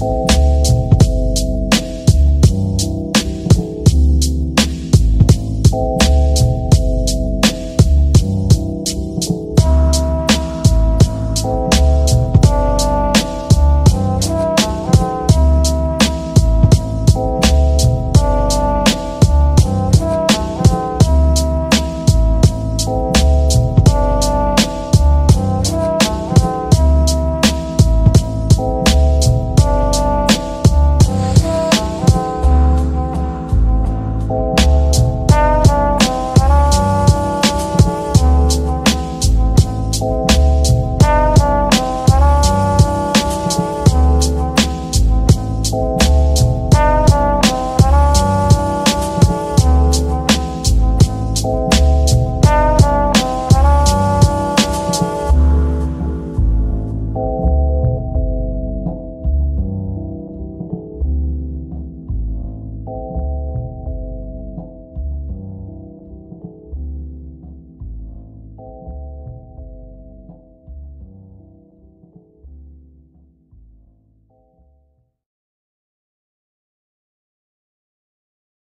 Bye.